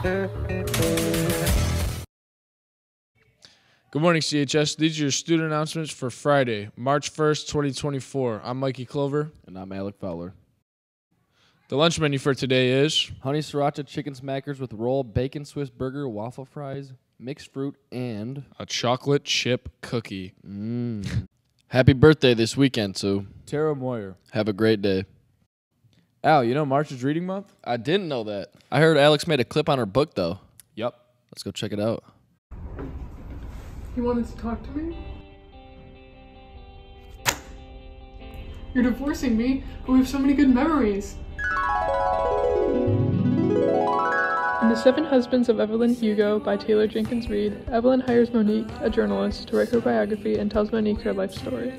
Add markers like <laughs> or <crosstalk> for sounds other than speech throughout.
Good morning, CHS. These are your student announcements for Friday, March 1st, 2024. I'm Mikey Clover. And I'm Alec Fowler. The lunch menu for today is Honey sriracha chicken smackers with roll, bacon Swiss burger, waffle fries, mixed fruit, and a chocolate chip cookie. mmm. Happy birthday this weekend, Sue. Tara Moyer. Have a great day. Al, you know March is reading month? I didn't know that. I heard Alex made a clip on her book though. Yep. Let's go check it out. You wanted to talk to me? You're divorcing me, but we have so many good memories. In The Seven Husbands of Evelyn Hugo by Taylor Jenkins Reid, Evelyn hires Monique, a journalist, to write her biography and tells Monique her life story.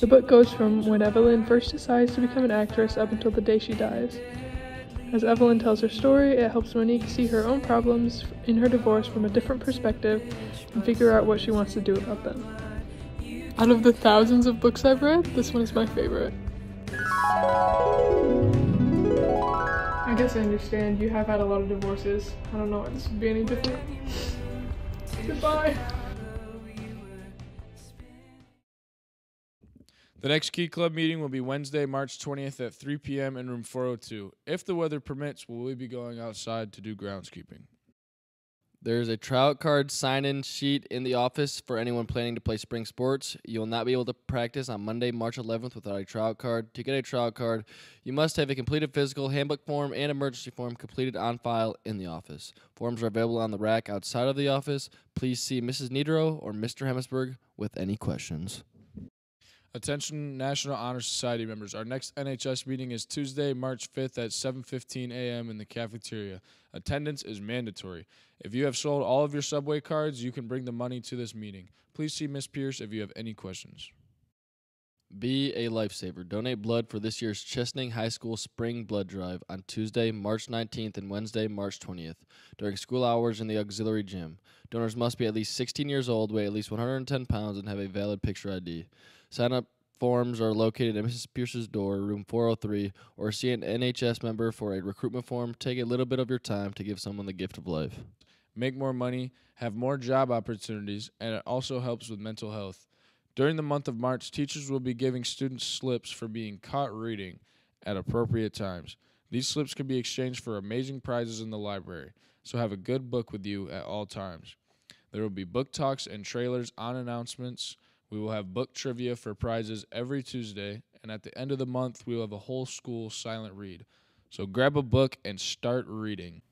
The book goes from when Evelyn first decides to become an actress up until the day she dies. As Evelyn tells her story, it helps Monique see her own problems in her divorce from a different perspective and figure out what she wants to do about them. Out of the thousands of books I've read, this one is my favorite. I guess I understand. You have had a lot of divorces. I don't know would be any different. <laughs> Goodbye. The next Key Club meeting will be Wednesday, March 20th at 3 p.m. in room 402. If the weather permits, will we be going outside to do groundskeeping. There's a trout card sign in sheet in the office for anyone planning to play spring sports. You will not be able to practice on Monday, March 11th without a trout card. To get a trout card, you must have a completed physical, handbook form, and emergency form completed on file in the office. Forms are available on the rack outside of the office. Please see Mrs. Nidro or Mr. Hemsberg with any questions. Attention National Honor Society members. Our next NHS meeting is Tuesday, March 5th at 7:15 a.m. in the cafeteria. Attendance is mandatory. If you have sold all of your subway cards, you can bring the money to this meeting. Please see Miss Pierce if you have any questions. Be a lifesaver. Donate blood for this year's Chesaning High School Spring Blood Drive on Tuesday, March 19th and Wednesday, March 20th during school hours in the auxiliary gym. Donors must be at least 16 years old, weigh at least 110 pounds, and have a valid picture ID. Sign up forms are located at Mrs. Pierce's door, room 403, or see an NHS member for a recruitment form. Take a little bit of your time to give someone the gift of life. Make more money, have more job opportunities, and it also helps with mental health. During the month of March, teachers will be giving students slips for being caught reading at appropriate times. These slips can be exchanged for amazing prizes in the library, so have a good book with you at all times. There will be book talks and trailers on announcements. We will have book trivia for prizes every Tuesday, and at the end of the month, we will have a whole school silent read. So grab a book and start reading.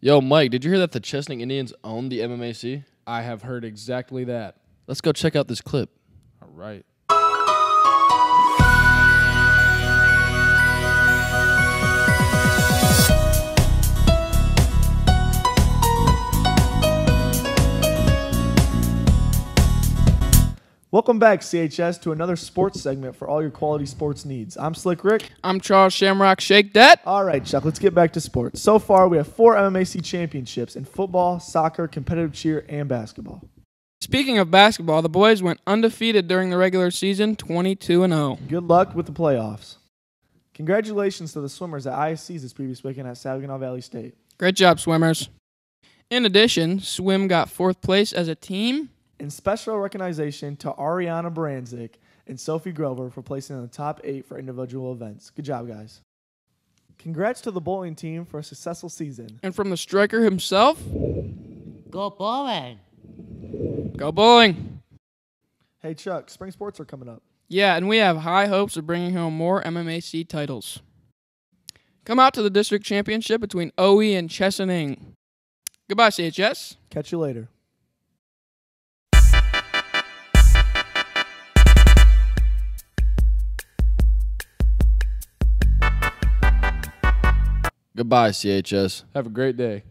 Yo, Mike, did you hear that the Chesaning Indians own the MMAC? I have heard exactly that. Let's go check out this clip. All right. Welcome back, CHS, to another sports segment for all your quality sports needs. I'm Slick Rick. I'm Charles Shamrock. Shake that. All right, Chuck, let's get back to sports. So far, we have four MMAC championships in football, soccer, competitive cheer, and basketball. Speaking of basketball, the boys went undefeated during the regular season, 22 and oh. 0. Good luck with the playoffs. Congratulations to the swimmers at ISCs this previous weekend at Saginaw Valley State. Great job, swimmers. In addition, swim got fourth place as a team. And special recognition to Ariana Baranzik and Sophie Grover for placing in the top eight for individual events. Good job, guys. Congrats to the bowling team for a successful season. And from the striker himself, Go bowling. go bowling. Hey, Chuck, spring sports are coming up. Yeah, and we have high hopes of bringing home more MMAC titles. Come out to the district championship between OE and Chesaning. Goodbye, CHS. Catch you later. Goodbye, CHS. Have a great day.